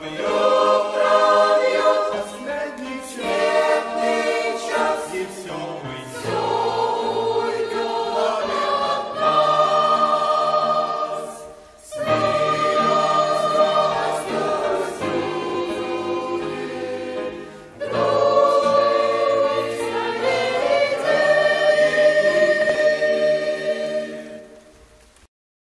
Love me.